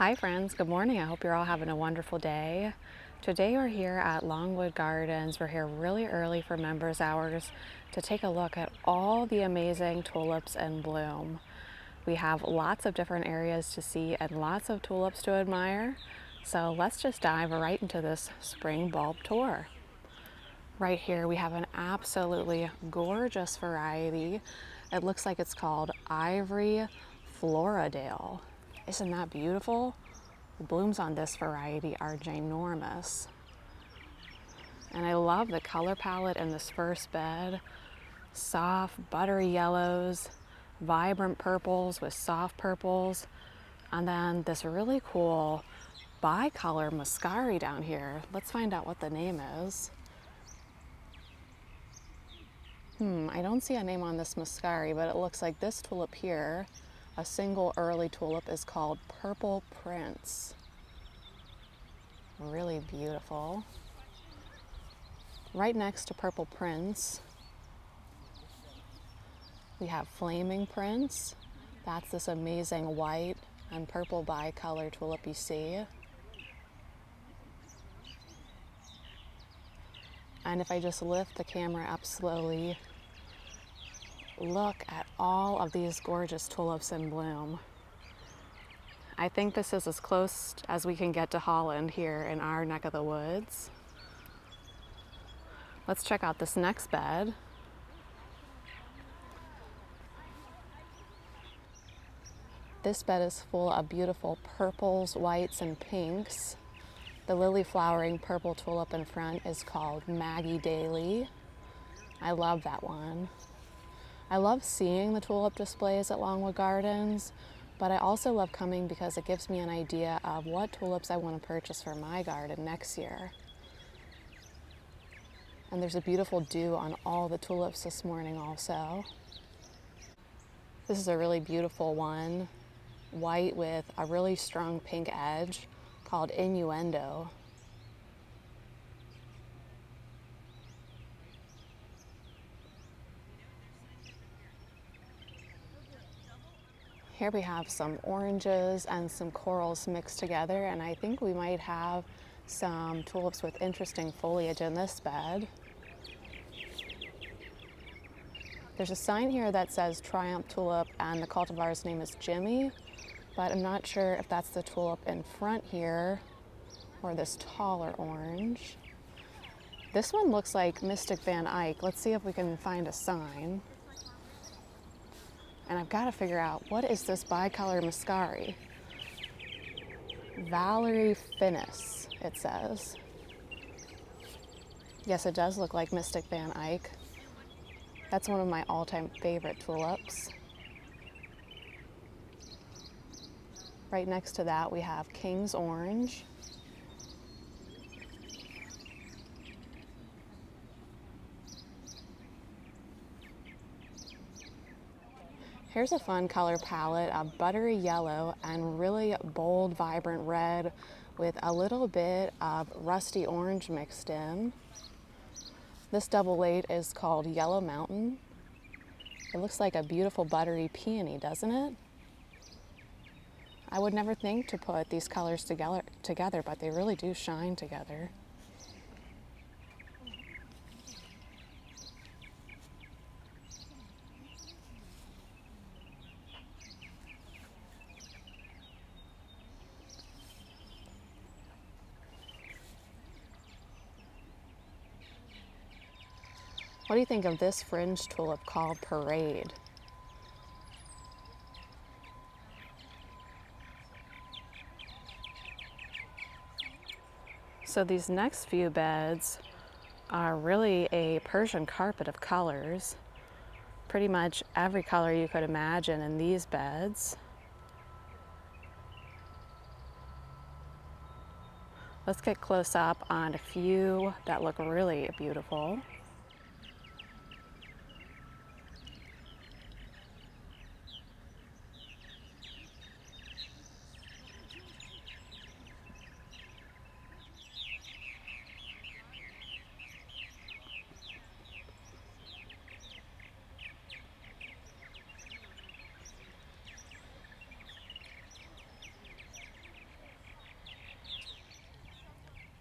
Hi friends, good morning. I hope you're all having a wonderful day. Today we're here at Longwood Gardens. We're here really early for members hours to take a look at all the amazing tulips in bloom. We have lots of different areas to see and lots of tulips to admire. So let's just dive right into this spring bulb tour. Right here we have an absolutely gorgeous variety. It looks like it's called Ivory Floradale. Isn't that beautiful? The blooms on this variety are ginormous. And I love the color palette in this first bed. Soft, buttery yellows, vibrant purples with soft purples, and then this really cool bicolor muscari down here. Let's find out what the name is. Hmm, I don't see a name on this muscari, but it looks like this tulip here a single early tulip is called Purple Prince. Really beautiful. Right next to Purple Prince, we have Flaming Prince. That's this amazing white and purple bicolor tulip you see. And if I just lift the camera up slowly, look at all of these gorgeous tulips in bloom. I think this is as close as we can get to Holland here in our neck of the woods. Let's check out this next bed. This bed is full of beautiful purples, whites, and pinks. The lily flowering purple tulip in front is called Maggie Daley. I love that one. I love seeing the tulip displays at Longwood Gardens, but I also love coming because it gives me an idea of what tulips I want to purchase for my garden next year. And there's a beautiful dew on all the tulips this morning also. This is a really beautiful one, white with a really strong pink edge called Innuendo. Here we have some oranges and some corals mixed together and I think we might have some tulips with interesting foliage in this bed. There's a sign here that says Triumph Tulip and the cultivar's name is Jimmy, but I'm not sure if that's the tulip in front here or this taller orange. This one looks like Mystic Van Eyck. Let's see if we can find a sign and I've got to figure out what is this bicolor muscari? Valerie Finnis, it says. Yes, it does look like Mystic Van Eyck. That's one of my all-time favorite tulips. Right next to that we have King's Orange. Here's a fun color palette, a buttery yellow and really bold, vibrant red with a little bit of rusty orange mixed in. This double late is called Yellow Mountain. It looks like a beautiful buttery peony, doesn't it? I would never think to put these colors together, together but they really do shine together. What do you think of this fringe tulip called Parade? So these next few beds are really a Persian carpet of colors. Pretty much every color you could imagine in these beds. Let's get close up on a few that look really beautiful.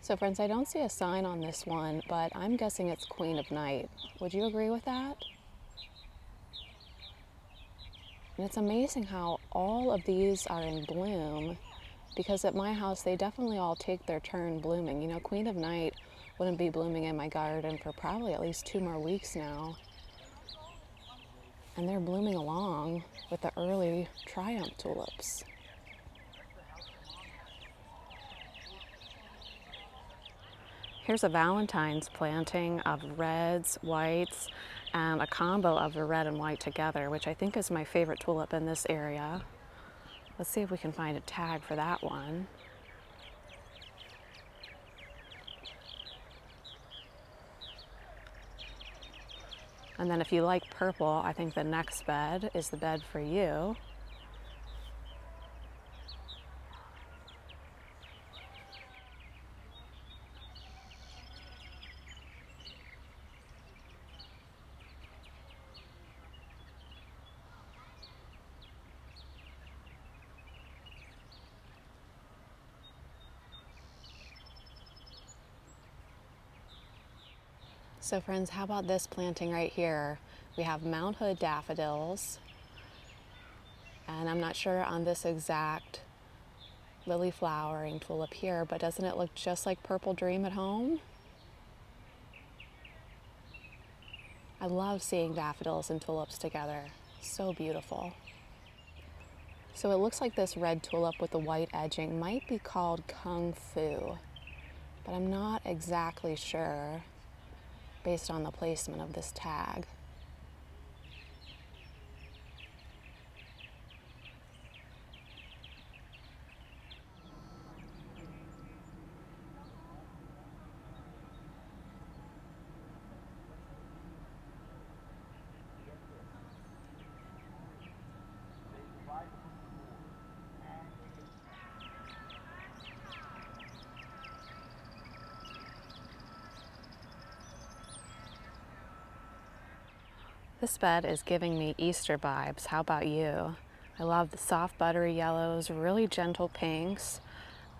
So friends, I don't see a sign on this one, but I'm guessing it's Queen of Night. Would you agree with that? And it's amazing how all of these are in bloom because at my house they definitely all take their turn blooming. You know, Queen of Night wouldn't be blooming in my garden for probably at least two more weeks now. And they're blooming along with the early Triumph tulips. Here's a Valentine's planting of reds, whites, and a combo of the red and white together, which I think is my favorite tulip in this area. Let's see if we can find a tag for that one. And then if you like purple, I think the next bed is the bed for you. So friends, how about this planting right here? We have Mount Hood daffodils. And I'm not sure on this exact lily flowering tulip here, but doesn't it look just like Purple Dream at home? I love seeing daffodils and tulips together. So beautiful. So it looks like this red tulip with the white edging might be called Kung Fu, but I'm not exactly sure based on the placement of this tag. This bed is giving me Easter vibes. How about you? I love the soft buttery yellows, really gentle pinks,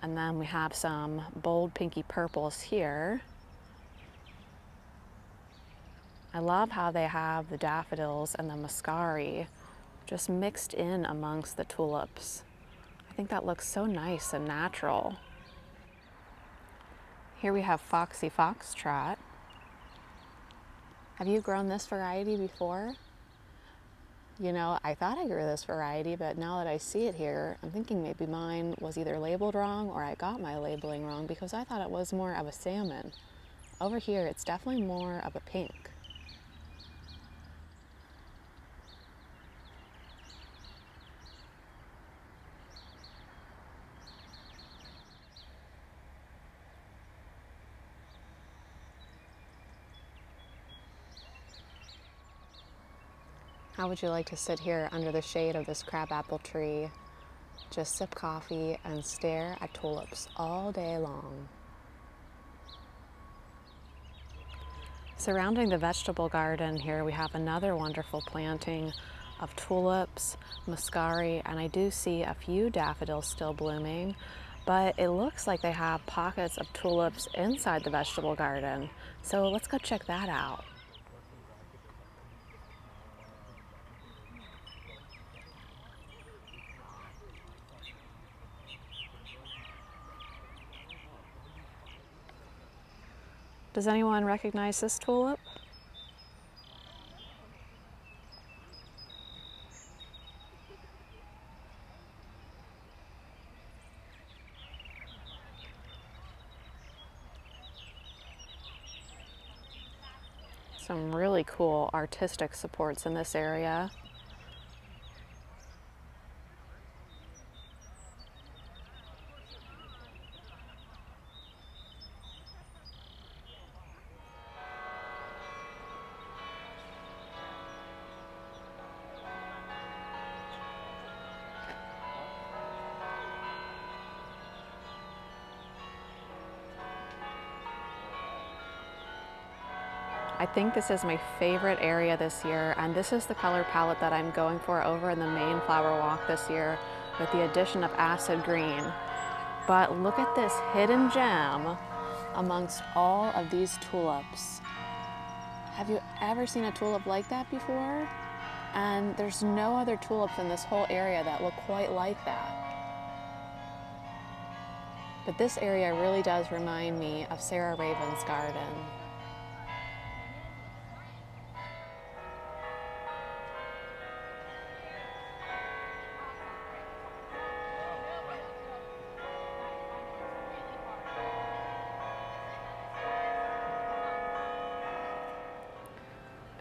and then we have some bold pinky purples here. I love how they have the daffodils and the muscari just mixed in amongst the tulips. I think that looks so nice and natural. Here we have Foxy Foxtrot. Have you grown this variety before? You know, I thought I grew this variety, but now that I see it here, I'm thinking maybe mine was either labeled wrong or I got my labeling wrong because I thought it was more of a salmon. Over here, it's definitely more of a pink. How would you like to sit here under the shade of this crabapple tree, just sip coffee and stare at tulips all day long? Surrounding the vegetable garden here, we have another wonderful planting of tulips, muscari, and I do see a few daffodils still blooming, but it looks like they have pockets of tulips inside the vegetable garden. So let's go check that out. Does anyone recognize this tulip? Some really cool artistic supports in this area. I think this is my favorite area this year, and this is the color palette that I'm going for over in the main flower walk this year with the addition of acid green. But look at this hidden gem amongst all of these tulips. Have you ever seen a tulip like that before? And there's no other tulips in this whole area that look quite like that. But this area really does remind me of Sarah Raven's garden.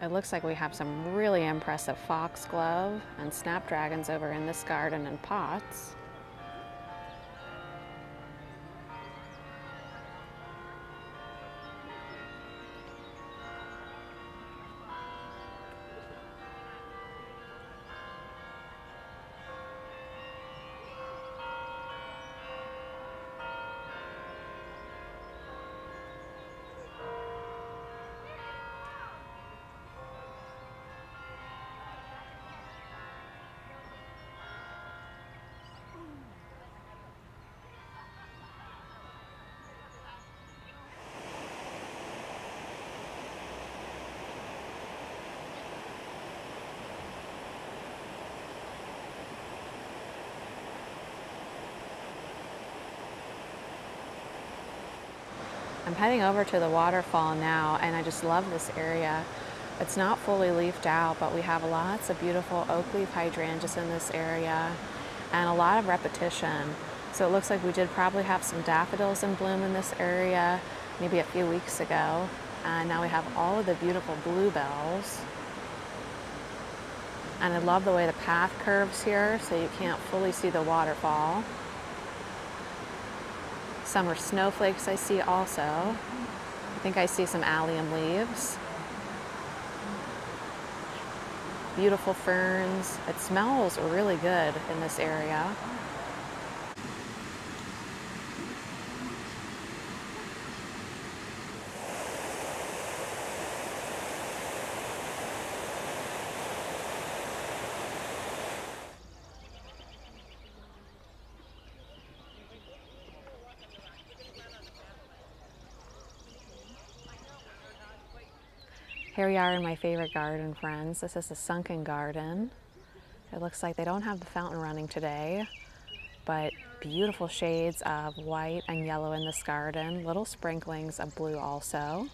It looks like we have some really impressive foxglove and snapdragons over in this garden in pots. Heading over to the waterfall now and I just love this area. It's not fully leafed out, but we have lots of beautiful oak leaf hydrangeas in this area and a lot of repetition. So it looks like we did probably have some daffodils in bloom in this area maybe a few weeks ago. And now we have all of the beautiful bluebells. And I love the way the path curves here so you can't fully see the waterfall. Summer snowflakes I see also. I think I see some allium leaves. Beautiful ferns. It smells really good in this area. Here we are in my favorite garden, friends. This is the sunken garden. It looks like they don't have the fountain running today, but beautiful shades of white and yellow in this garden, little sprinklings of blue also.